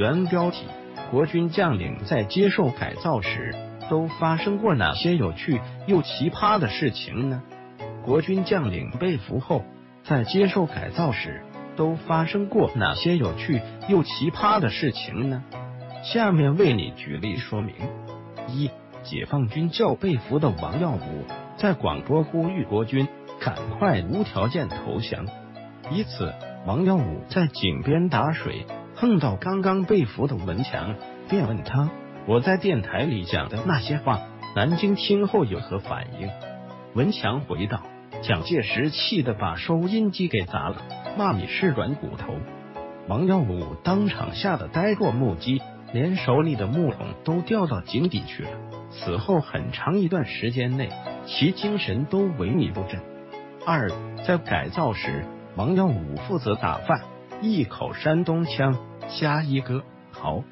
原标题：国军将领在接受改造时都发生过哪些有趣又奇葩的事情呢？国军将领被俘后，在接受改造时都发生过哪些有趣又奇葩的事情呢？下面为你举例说明。一、解放军叫被俘的王耀武在广播呼吁国军赶快无条件投降，一次，王耀武在井边打水。碰到刚刚被俘的文强，便问他：“我在电台里讲的那些话，南京听后有何反应？”文强回道：“蒋介石气得把收音机给砸了，骂你是软骨头。”王耀武当场吓得呆若木鸡，连手里的木桶都掉到井底去了。此后很长一段时间内，其精神都萎靡不振。二，在改造时，王耀武负责打饭，一口山东腔。加一个好，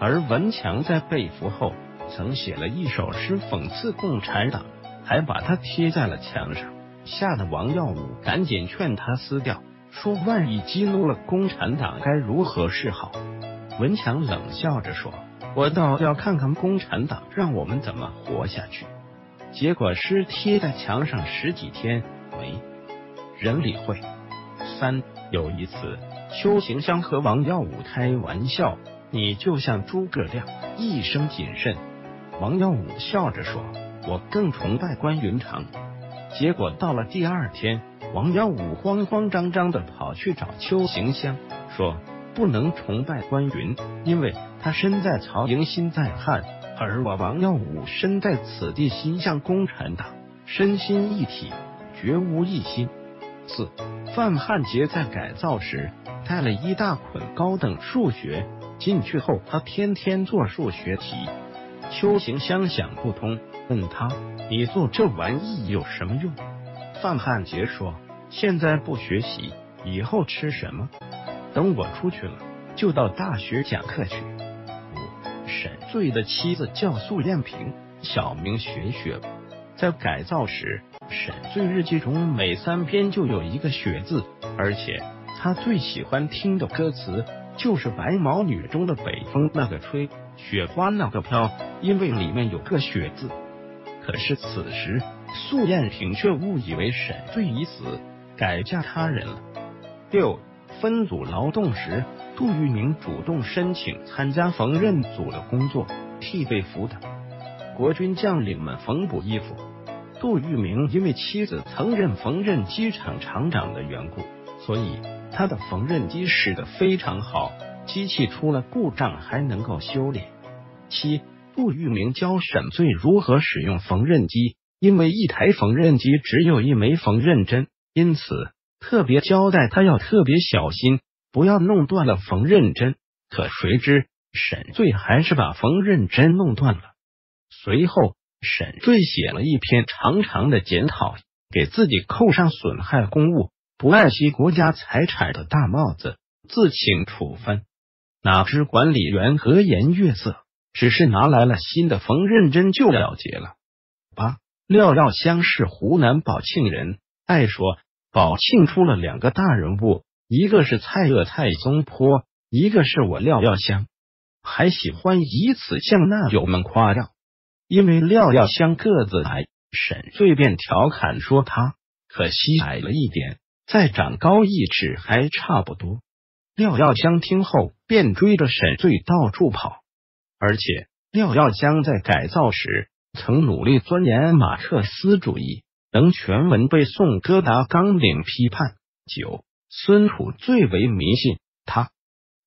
而文强在被俘后曾写了一首诗讽刺共产党，还把它贴在了墙上，吓得王耀武赶紧劝他撕掉，说万一激怒了共产党该如何是好？文强冷笑着说：“我倒要看看共产党让我们怎么活下去。”结果诗贴在墙上十几天没人理会。三有一次。邱行香和王耀武开玩笑：“你就像诸葛亮，一生谨慎。”王耀武笑着说：“我更崇拜关云长。”结果到了第二天，王耀武慌慌张张的跑去找邱行香，说：“不能崇拜关云，因为他身在曹营心在汉，而我王耀武身在此地心向共产党，身心一体，绝无一心。”四范汉杰在改造时。带了一大捆高等数学进去后，他天天做数学题。邱行香想不通，问他：“你做这玩意有什么用？”范汉杰说：“现在不学习，以后吃什么？等我出去了，就到大学讲课去。”五沈醉的妻子叫苏艳萍，小名雪雪，在改造时，沈醉日记中每三篇就有一个雪字，而且。他最喜欢听的歌词就是《白毛女》中的“北风那个吹，雪花那个飘”，因为里面有个“雪”字。可是此时，素艳萍却误以为沈醉已死，改嫁他人了。六分组劳动时，杜聿明主动申请参加缝纫组的工作，替被俘的国军将领们缝补衣服。杜聿明因为妻子曾任缝纫机厂厂长的缘故，所以。他的缝纫机使得非常好，机器出了故障还能够修理。七，杜聿明教沈醉如何使用缝纫机，因为一台缝纫机只有一枚缝纫针，因此特别交代他要特别小心，不要弄断了缝纫针。可谁知沈醉还是把缝纫针弄断了。随后，沈醉写了一篇长长的检讨，给自己扣上损害公务。不爱惜国家财产的大帽子，自请处分。哪知管理员和颜悦色，只是拿来了新的缝纫针就了结了。八廖耀湘是湖南宝庆人，爱说宝庆出了两个大人物，一个是蔡锷蔡松坡，一个是我廖耀湘，还喜欢以此向那友们夸耀。因为廖耀湘个子矮，沈醉便调侃说他可惜矮了一点。再长高一尺还差不多。廖耀湘听后便追着沈醉到处跑，而且廖耀湘在改造时曾努力钻研马克思主义，能全文背诵哥达纲领批判。九孙楚最为迷信，他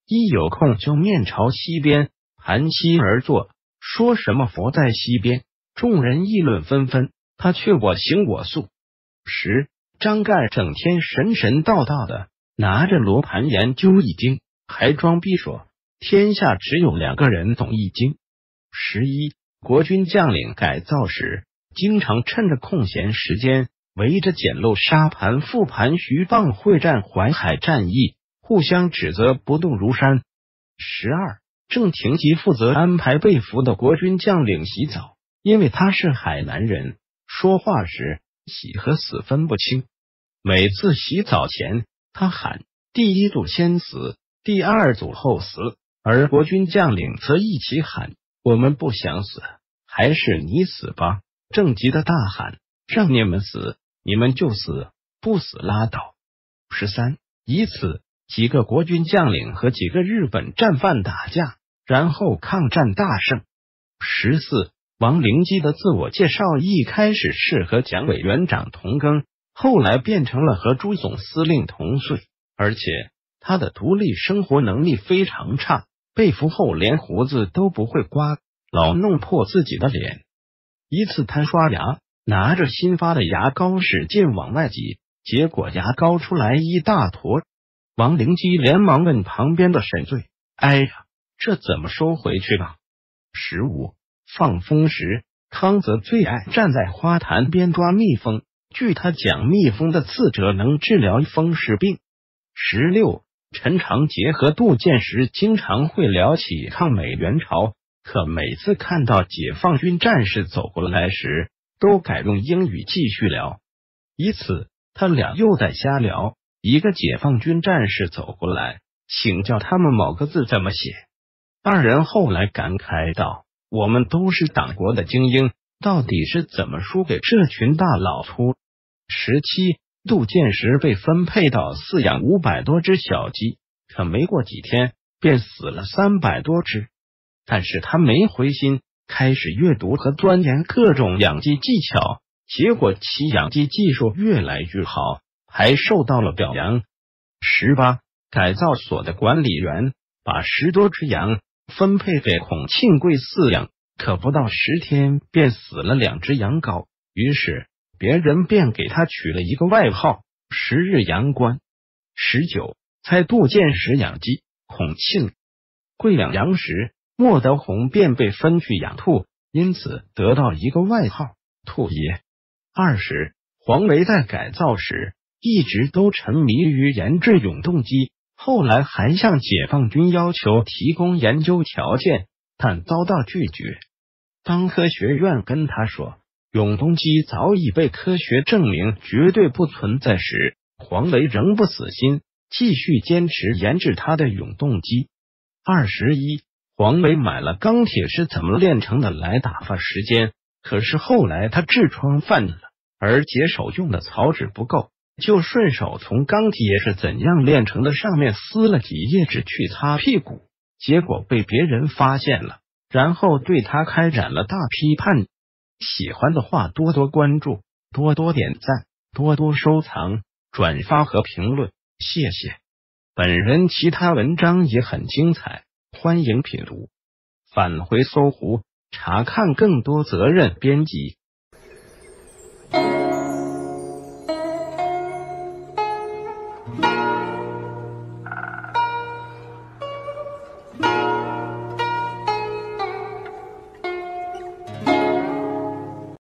一有空就面朝西边盘膝而坐，说什么佛在西边，众人议论纷纷，他却我行我素。十。张盖整天神神道道的，拿着罗盘研究易经，还装逼说天下只有两个人懂易经。十一，国军将领改造时，经常趁着空闲时间，围着简陋沙盘复盘徐蚌会战、淮海战役，互相指责，不动如山。十二，郑廷吉负责安排被俘的国军将领洗澡，因为他是海南人，说话时。喜和死分不清，每次洗澡前，他喊：“第一组先死，第二组后死。”而国军将领则一起喊：“我们不想死，还是你死吧！”郑急的大喊：“让你们死，你们就死，不死拉倒！”十三，以此几个国军将领和几个日本战犯打架，然后抗战大胜。十四，王灵基的自我介绍一开始是和蒋委员长同庚，后来变成了和朱总司令同岁，而且他的独立生活能力非常差。被俘后连胡子都不会刮，老弄破自己的脸。一次他刷牙，拿着新发的牙膏使劲往外挤，结果牙膏出来一大坨。王灵基连忙问旁边的沈醉：“哎呀，这怎么收回去吧？”十五放风时，康泽最爱站在花坛边抓蜜蜂。据他讲，蜜蜂的刺蛰能治疗风湿病。十六。陈长捷和杜建时经常会聊起抗美援朝，可每次看到解放军战士走过来时，都改用英语继续聊。以此，他俩又在瞎聊，一个解放军战士走过来，请教他们某个字怎么写。二人后来感慨道：“我们都是党国的精英，到底是怎么输给这群大老粗？”十七。杜建时被分配到饲养五百多只小鸡，可没过几天便死了三百多只。但是他没灰心，开始阅读和钻研各种养鸡技巧，结果其养鸡技术越来越好，还受到了表扬。十八，改造所的管理员把十多只羊分配给孔庆贵饲养，可不到十天便死了两只羊羔，于是。别人便给他取了一个外号“十日羊关”。十九，在杜建时养鸡，孔庆贵养羊时，莫德洪便被分去养兔，因此得到一个外号“兔爷”。二十，黄维在改造时一直都沉迷于研制永动机，后来还向解放军要求提供研究条件，但遭到拒绝。当科学院跟他说。永动机早已被科学证明绝对不存在时，黄维仍不死心，继续坚持研制他的永动机。二十一，黄维买了《钢铁是怎么炼成的》来打发时间，可是后来他痔疮犯了，而解手用的草纸不够，就顺手从《钢铁是怎样炼成的》上面撕了几页纸去擦屁股，结果被别人发现了，然后对他开展了大批判。喜欢的话，多多关注，多多点赞，多多收藏、转发和评论，谢谢。本人其他文章也很精彩，欢迎品读。返回搜狐，查看更多责任编辑。